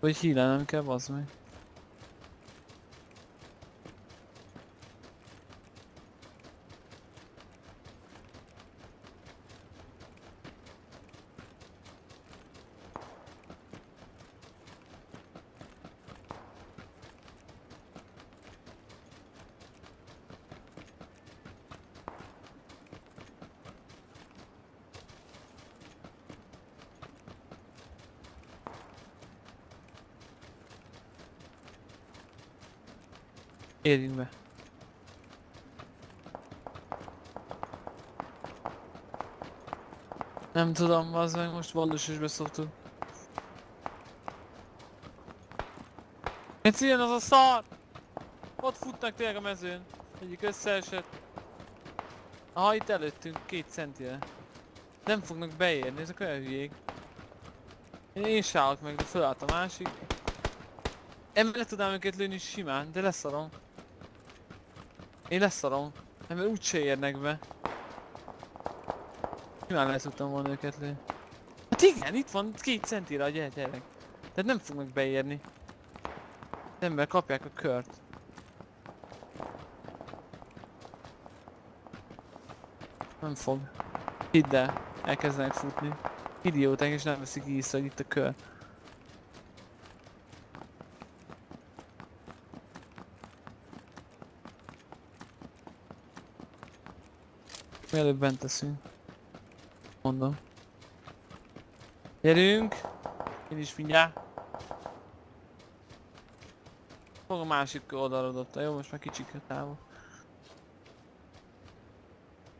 Vagy hílelnem kell, bazd meg. Érjünk be. Nem tudom, az meg most valós is beszoktuk. Mit ilyen az a szar? Ott futnak tényleg a mezőn. Egyik összeesett. Aha, itt előttünk, két centire. Nem fognak beérni, ezek olyan hülyék. Én, se állok meg, de fölállt a másik. Emellett tudnám őket lőni simán, de leszarom. Én leszarom, mert úgyse érnek be. Simán lesz tudtam volna őket lőni. Hát igen, itt van két centire a gyere, gyerek. Tehát nem fognak beérni. Az ember kapják a kört. Nem fog. Hidd el, elkezdenek futni. Idióták és nem veszik észre, hogy itt a kör. Mielőbb bent teszünk. Mondom. Gyerünk! Én is mindjárt. Fog a másik oldalra dobta, jó? Most már kicsik a távol.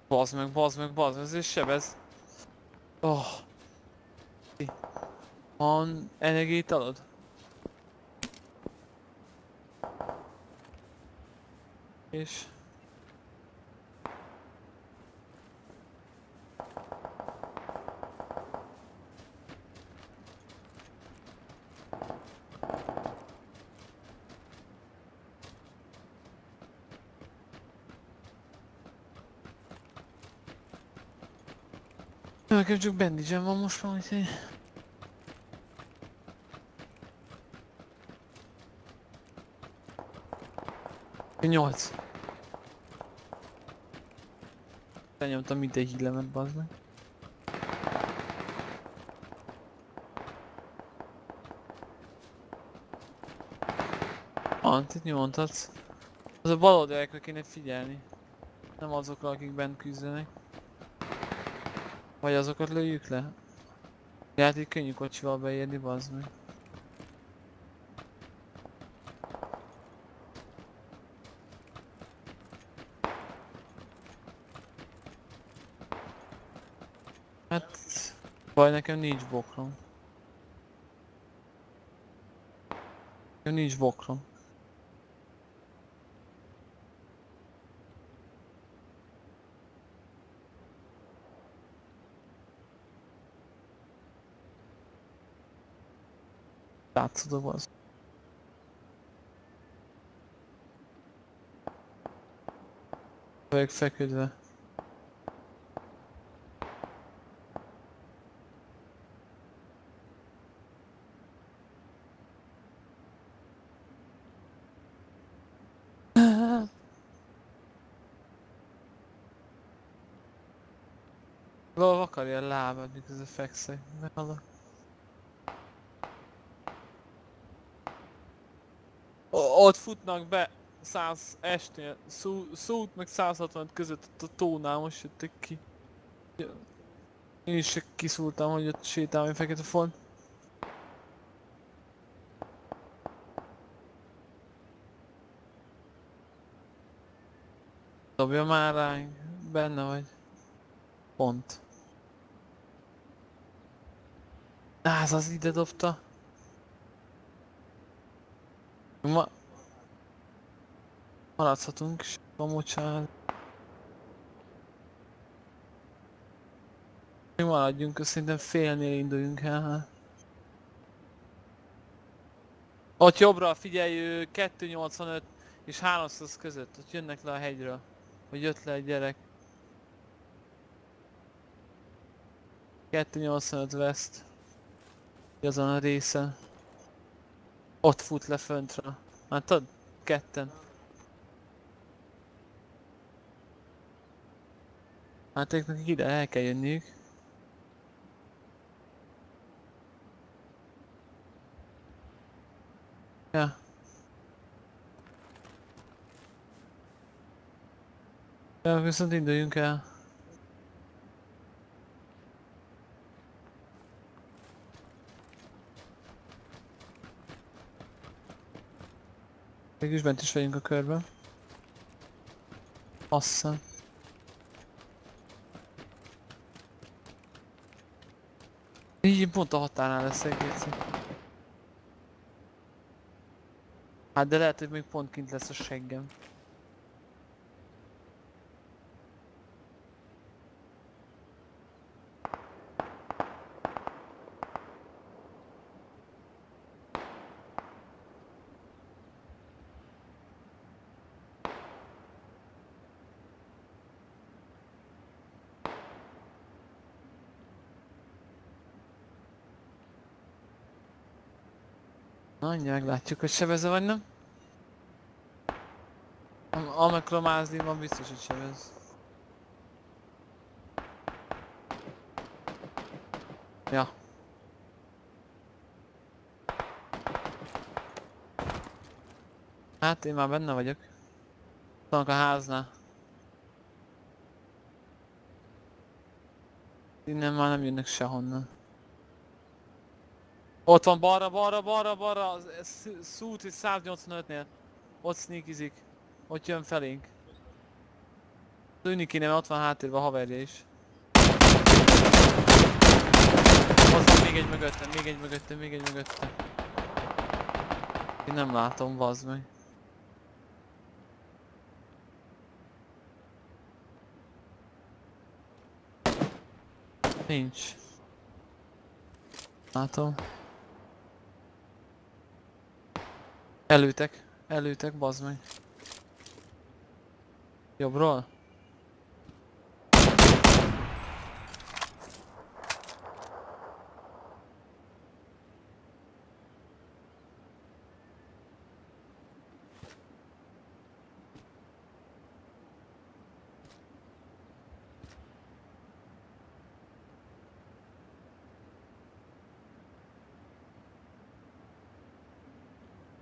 Bazd meg, bazd meg, bazd meg, ez sebez. Oh. Van energiaitalod? És... Nekem csak bandage van most van, úgyhogy... Nyolc. Lenyomtam minden hílemet, bazd meg. Antit nyomtatsz. Az a bal oldalakra kéne figyelni. Nem azokra, akik bent küzdenek. Vagy azokat lőjük le? Játék könnyű kocsival beérni, bazd meg. Hát... Baj, nekem nincs bokrom. Nekem nincs bokrom. Látszod az. Vagyok feküdve. Valahol akarja a lábad, miközben fekszek. O- ott futnak be 100 esnél, szó, szót meg 160 között ott a tónál most jöttek ki. Én is csak kiszúrtam, hogy ott sétálni fekete font. Dobja már ránk, benne vagy. Pont. Á, az ide dobta. Ma... Maradhatunk is a mocsán. Mi maradjunk, szerintem félnél induljunk el. hát. Ott jobbra, figyelj, ő 285 és 300 között, ott jönnek le a hegyről. Hogy jött le egy gyerek. 285 west. Azon a részen. Ott fut le föntre. Tudod, ketten. Hát ők nekik ide el kell jönniük. Ja. Ja, viszont induljunk el. Mégis bent is vagyunk a körben. Azt hiszem. Így pont a határnál leszek, Géci. Hát de lehet, hogy még pont kint lesz a seggem. Na, mindjárt meglátjuk, hogy sebeze vagy nem. Am- Amikor mázni van, biztos, hogy sebez. Ja. Hát én már benne vagyok. Vannak a háznál. Innen már nem jönnek sehonnan. Ott van balra, balra, balra, balra, szút itt 185-nél. Ott sneakizik. Ott jön felénk. Tűnik kéne, mert ott van háttérve a haverja is. Van még egy mögöttem, még egy mögöttem, még egy mögöttem. Én nem látom, vazd meg. Nincs. Látom. Előtek, előtek, bazd meg. Jobbról?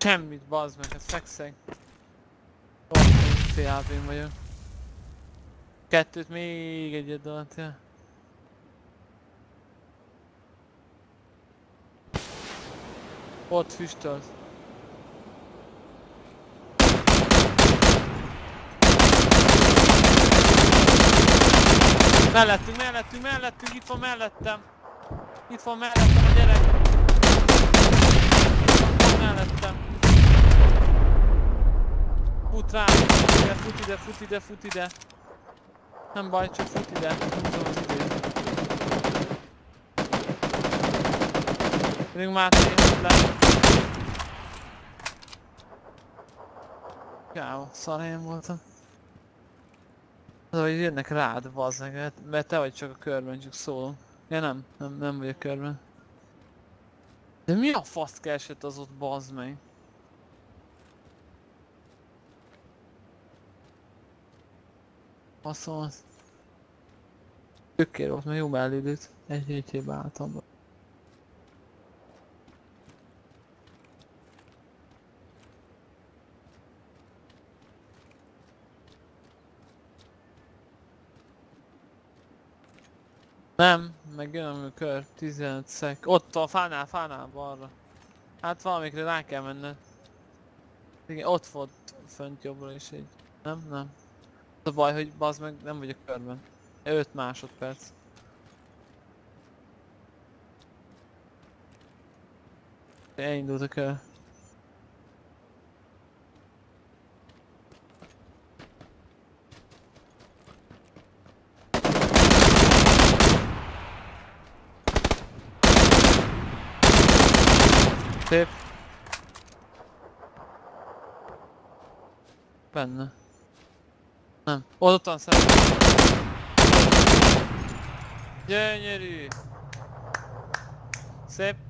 Semmit, bazd meg, hát fekszek. Hp vagyok. Kettőt, még egyet alatt, ja. Ott füstölt. Mellettünk, mellettünk, mellettünk, itt van mellettem. Itt van mellettem a gyerek. Itt van mellettem. Fut fut ide, fut ide, fut ide, fut ide. Nem baj, csak fut ide, húzom az időt. Pedig Máté, le. Káva, szar helyen voltam. Az, hogy jönnek rád, bazzeg, mert, mert te vagy csak a körben, csak szólom. Ja nem, nem, nem vagy a körben. De mi a fasz keresett az ott, bazd meg? Faszom. Tökér volt, mert jó mellődött. Egy hétjébe álltam be. Nem, meg jön a kör, 15 szek. Ott a fánál, fánál balra. Hát valamikre rá kell menned. Igen, ott volt fönt jobbra is egy. Nem, nem. A baj, hogy bazd meg nem vagy a körben. 5 másodperc. Elindult a kör. Szép. Benne. Nem. Ott van szemben. Gyönyörű. Szép.